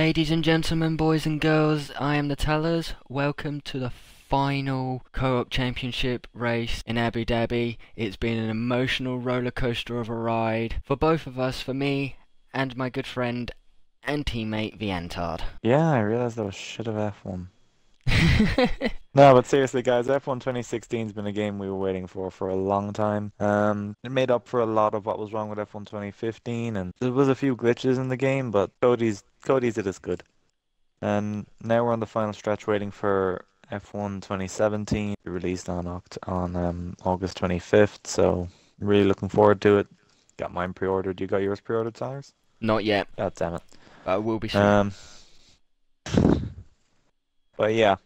Ladies and gentlemen, boys and girls, I am the Tallers. Welcome to the final co-op championship race in Abu Dhabi. It's been an emotional roller coaster of a ride for both of us, for me and my good friend and teammate Viantard. Yeah, I realized that was shit of F1. No, but seriously, guys, F1 2016 has been a game we were waiting for for a long time. Um, it made up for a lot of what was wrong with F1 2015, and there was a few glitches in the game, but Cody's Cody's it is good. And now we're on the final stretch, waiting for F1 2017 released on Oct on um, August 25th. So really looking forward to it. Got mine pre-ordered. You got yours pre-ordered, Tires? Not yet, God damn it. but I will be soon. Um, but yeah,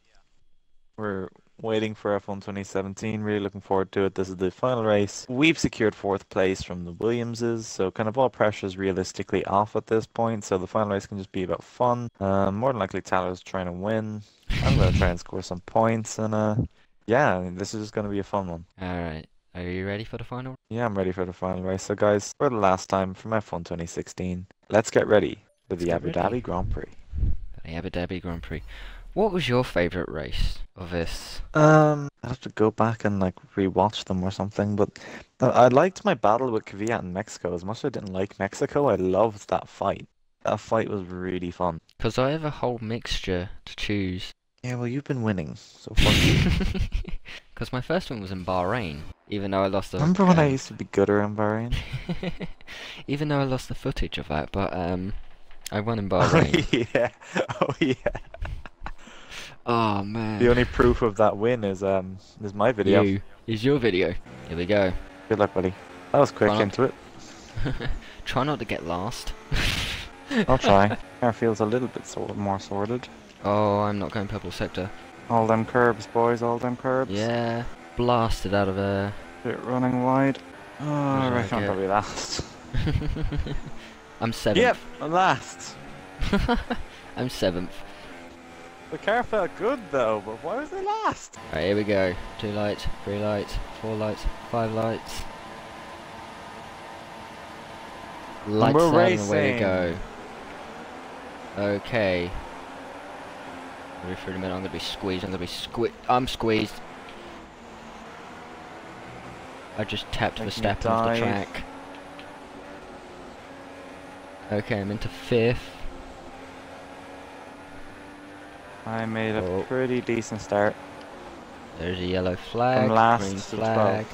we're waiting for F1 2017. Really looking forward to it. This is the final race. We've secured fourth place from the Williamses, so kind of all pressure is realistically off at this point. So the final race can just be about fun. Um, more than likely, Tyler's trying to win. I'm gonna try and score some points, and uh, yeah, I mean, this is just gonna be a fun one. Alright, are you ready for the final? Yeah, I'm ready for the final race. So guys, for the last time from F1 2016, let's get ready for the Abu ready. Dhabi Grand Prix. The Abu Dhabi Grand Prix. What was your favourite race of this? Um, I'd have to go back and like rewatch them or something. But I I liked my battle with Kvyat in Mexico. As much as I didn't like Mexico, I loved that fight. That fight was really fun. Because I have a whole mixture to choose. Yeah, well, you've been winning, so fuck you. Because my first one was in Bahrain, even though I lost the. Remember when I used to be gooder in Bahrain? even though I lost the footage of that, but um, I won in Oh Bahrain. yeah, oh yeah. Oh man. The only proof of that win is um is my video. You is your video. Here we go. Good luck, buddy. That was quick into it. Try not to get last. I'll try. Car feels a little bit sort more sorted. Oh, I'm not going purple sector. All them curbs, boys. All them curbs. Yeah, blasted out of there. Bit running wide. Oh, I reckon I'll probably last. I'm seventh. Yep, I'm last. I'm seventh. The car felt good though, but why was it last? Alright, here we go. Two lights, three lights, four lights, five lights. Lights we're and away we go. Okay. Every through the middle, I'm gonna be squeezed, I'm gonna be squeezed. I'm squeezed. I just tapped the step off the track. Okay, I'm into fifth. I made a Oh. pretty decent start. There's a yellow flag, From last green flag.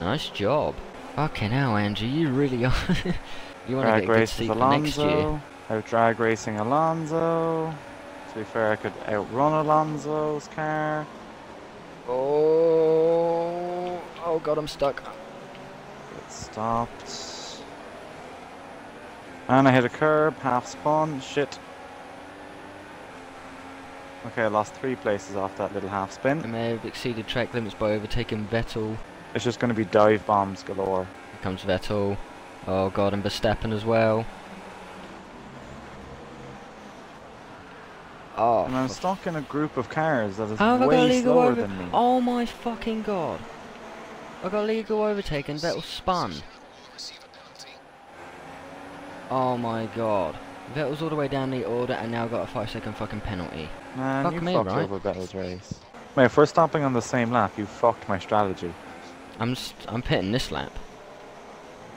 Nice job. Fucking hell, Angie, you really are. you want to get a good seat for next year. Alonso. Out drag racing Alonso. To be fair, I could outrun Alonso's car. Oh, oh god, I'm stuck. It stopped. And I hit a curb, half spun. Shit. Okay, I lost three places off that little half I spin. may have exceeded track limits by overtaking Vettel. It's just going to be dive bombs galore. Here comes Vettel. Oh god, and Verstappen as well. Oh, And I'm stuck in a group of cars that is How I way slower than me. Oh my fucking god! I got legal overtake and Vettel spun. Oh my god! Vettel's all the way down the order and now got a five second fucking penalty. Man, Fuck you me, fucked right? over Vettel's race. Mate, if we're stopping on the same lap, you fucked my strategy. I'm just, I'm pitting this lap.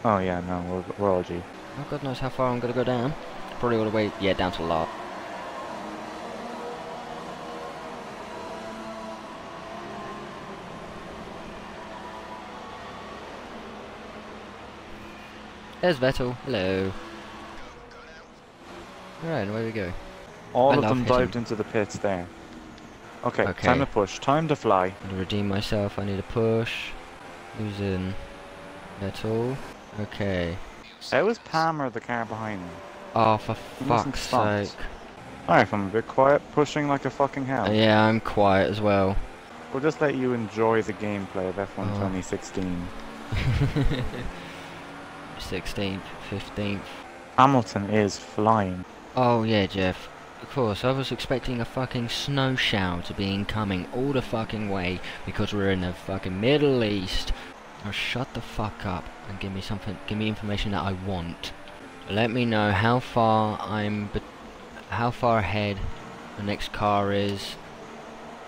Oh yeah, no, we're, we're all G. Oh god knows how far I'm gonna go down. Probably all the way, yeah, down to the last. There's Vettel. Hello. Alright, away we go. All I of them hitting. dived into the pits there. Okay, Okay. time to push. Time to fly. I'm gonna redeem myself. I need a push. Losing metal. Okay. How is Palmer the car behind me? Oh, for He fuck's sake. Alright, I'm a bit quiet, pushing like a fucking hell. Yeah, I'm quiet as well. We'll just let you enjoy the gameplay of F1 Oh. 2016. 16th, 15th. Hamilton is flying. Oh yeah, Jeff. Of course, I was expecting a fucking snow shower to be incoming all the fucking way because we're in the fucking Middle East. Now shut the fuck up and give me something, give me information that I want. Let me know how far I'm, how far ahead the next car is,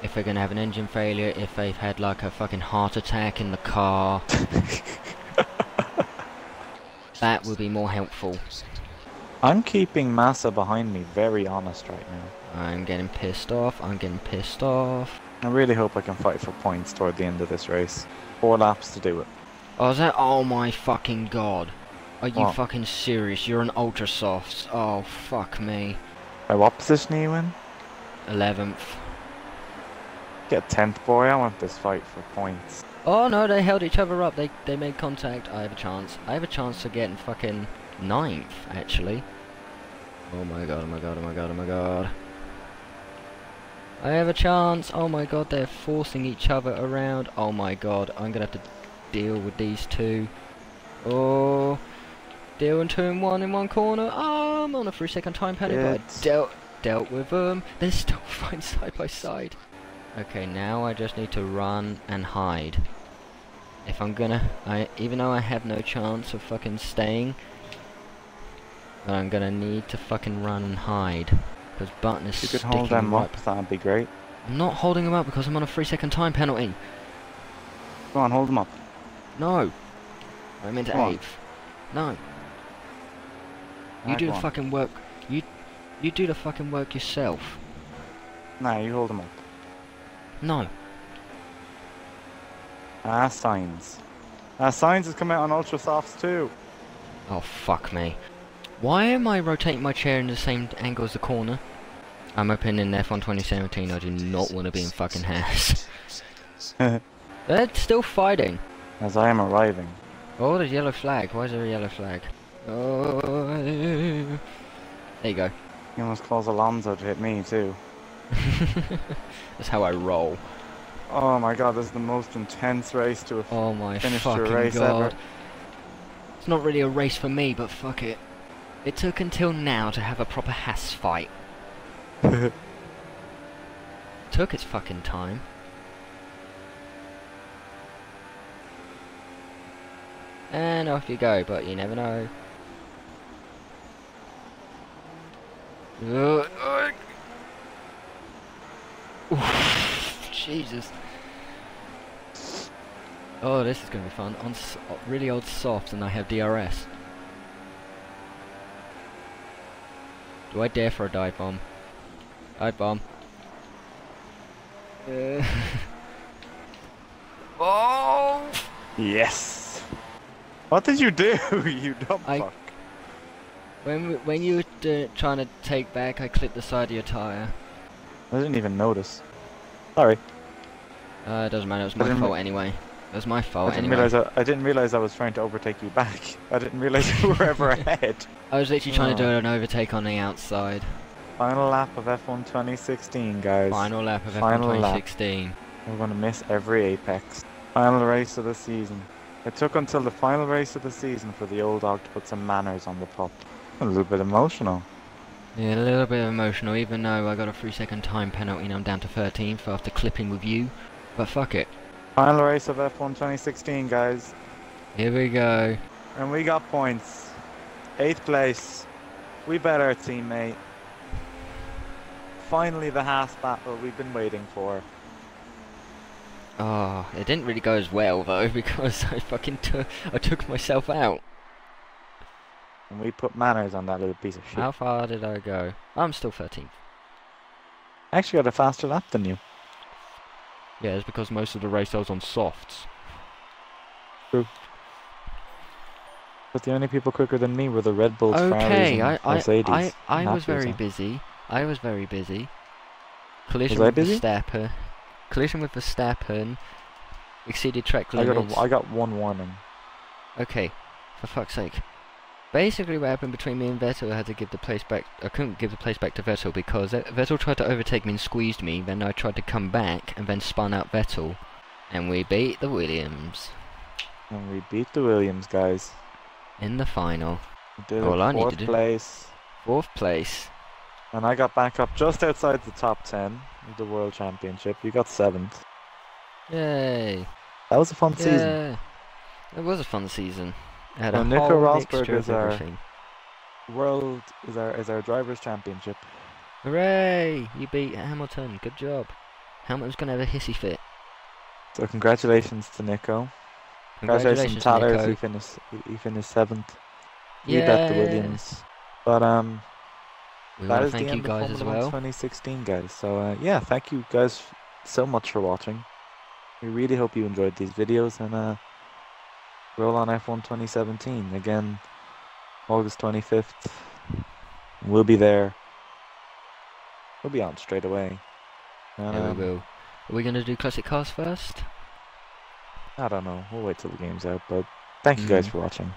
if they're gonna have an engine failure, if they've had like a fucking heart attack in the car. that would be more helpful. I'm keeping Massa behind me very honest right now. I'm getting pissed off. I'm getting pissed off. I really hope I can fight for points toward the end of this race. Four laps to do it. Oh, is that? Oh my fucking god. Are you What? fucking serious? You're an ultra soft. Oh, fuck me. By what position are you in? 11th. Get 10th, boy. I want this fight for points. Oh no, they held each other up. They they made contact. I have a chance. I have a chance to get in fucking ninth, actually. Oh my god, oh my god, oh my god, oh my god. I have a chance. Oh my god, they're forcing each other around. Oh my god, I'm gonna have to deal with these two. Oh, deal in two and one in one corner. Oh, I'm on a three second time penalty, but I dealt dealt with them. They're still fine side by side. Okay, now I just need to run and hide. If I'm gonna, I even though I have no chance of fucking staying, I'm gonna need to fucking run and hide. Because Button is you could sticking hold them up, that'd be great. I'm not holding him up because I'm on a three second time penalty. Go on, hold them up. No. I'm into Come on. eighth. No. You do the on. fucking work. You, you do the fucking work yourself. Nah, you hold them up. No. Ah, Sainz. Ah, Sainz has come out on Ultra Softs too. Oh fuck me. Why am I rotating my chair in the same angle as the corner? I'm hoping in F1 2017 I do not want to be in fucking Haas. They're still fighting. As I am arriving. Oh, there's a yellow flag. Why is there a yellow flag? Oh, there you go. You almost caused Alonso to hit me too. That's how I roll. Oh my god, this is the most intense race to have Oh my finished a race god. ever. It's not really a race for me, but fuck it. It took until now to have a proper Haas fight. Took its fucking time. And off you go, but you never know. Uh, uh. Oof, Jesus. Oh, this is gonna be fun. On really old soft, and I have DRS. Do I dare for a dive bomb? Dive bomb. Uh. oh! Yes. What did you do, you dumb I- fuck? When when you were trying to take back, I clipped the side of your tire. I didn't even notice. Sorry. Uh, it doesn't matter. It was my fault anyway. It was my I fault didn't anyway. realize I, I didn't realize I was trying to overtake you back. I didn't realize you were ever ahead. I was literally trying to do Oh. an overtake on the outside. Final lap of F1 2016, guys. Final lap of F1 Final lap. 2016. We're going to miss every apex. Final race of the season. It took until the final race of the season for the old dog to put some manners on the pup. A little bit emotional. Yeah, a little bit emotional, even though I got a three second time penalty and I'm down to 13th after clipping with you. But fuck it. Final race of F1 2016, guys. Here we go. And we got points. Eighth place. We bet our teammate. Finally, the Haas battle we've been waiting for. Oh, it didn't really go as well though because I fucking took I took myself out. And we put manners on that little piece of shit. How far did I go? I'm still 13th. I actually got a faster lap than you. Yeah, it's because most of the race I was on softs. But the only people quicker than me were the Red Bulls, Ferraris, Okay, and I I, Mercedes. I, I and was very busy. I was very busy. Collision I with busy? Verstappen. Collision with Verstappen. Exceeded track I got, a, I got one warning. Okay, for fuck's sake. Basically, what happened between me and Vettel, I had to give the place back. I couldn't give the place back to Vettel because Vettel tried to overtake me and squeezed me. Then I tried to come back and then spun out Vettel, and we beat the Williams And we beat the Williams, guys. in the final. Did All I need to fourth do- place. Fourth place. And I got back up just outside the top 10 of the World Championship. You got seventh. Yay! That was a fun season. Yeah, it was a fun season. Had Well, Nico Rosberg is our-. World is our is our drivers' championship. Hooray! You beat Hamilton. Good job. Hamilton's gonna have a hissy fit. So congratulations to Nico. Congratulations, Congratulations, to Tyler. Nico. He finished. He he finished seventh. He beat the Yeah. Williams. But um, We that is thank the you end guys of as Formula One well. 2016, guys. So uh, yeah, thank you guys so much for watching. We really hope you enjoyed these videos and uh, roll on F1 2017 again, August 25th. We'll be there. We'll be on straight away. Yeah, Um, we will. Are we gonna do classic cars first? I don't know. We'll wait till the game's out. But thank you guys Mhm. for watching.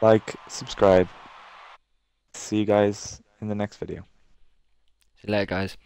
Like, subscribe. See you guys in the next video. See you later, guys.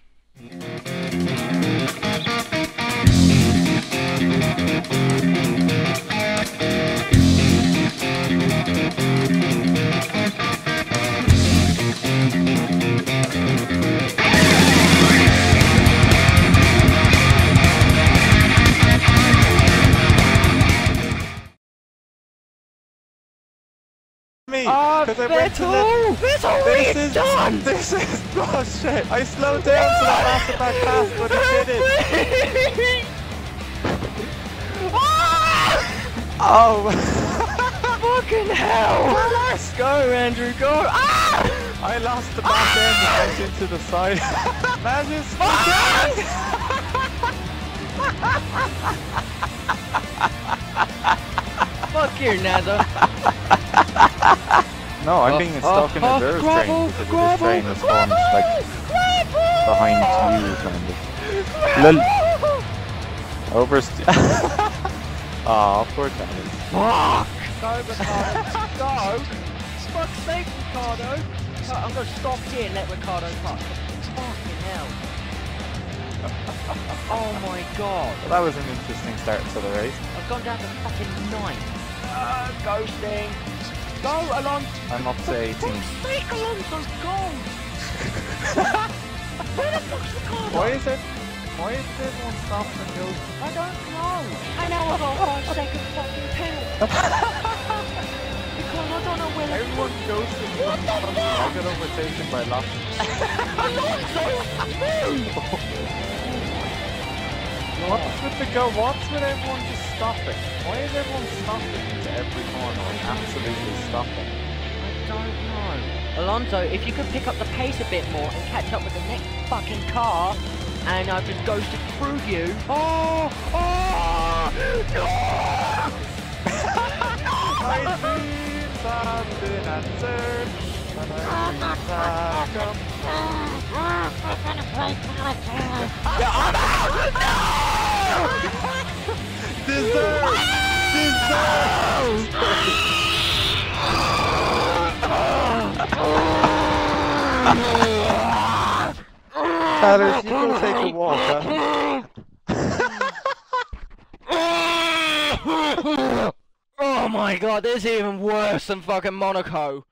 Me, Oh, 'cause I went to the- This is done? This is bullshit. I slowed down to that last back pass, but I didn't. Oh, Fucking hell! Let's go, Andrew, go! Ah! I lost the back ah! end and went into the side. Man, you ah! Fuck you, Nada. No, I'm Oh, being oh, stuck in oh, a uh, reverse gravel, train because gravel, this train is formed like Gravel! behind you, kind of. Lil- Over. St- Aw, poor Travis. Fuck! Go, Ricciardo. Go! Fuck's sake, Ricciardo! I'm gonna stop here and let Ricciardo cut. Fucking hell. oh my god. Well, that was an interesting start to the race. I've gone down to fucking ninth. Uh, ghosting. Go, Alonso. I'm up to 18. Fuck's sake, Alonso, go! Where the fuck's Ricciardo? Why is it? Why is everyone stopping and goes? I don't know. I know I've got a fucking penalty. I don't know where Everyone goes to What the fuck? I got overtaken by lots. Alonso! What's with the go? What's with everyone just stopping? Why is everyone stopping into every corner? Absolutely stopping. I don't know. Alonso, if you could pick up the pace a bit more and catch up with the next fucking car, and I've just ghosted through you. Oh! Oh! No! My dreams have been answered. And I dreams have come. Deserve! Deserve! Tyler, you go take a walk, huh? oh my god, this is even worse than fucking Monaco.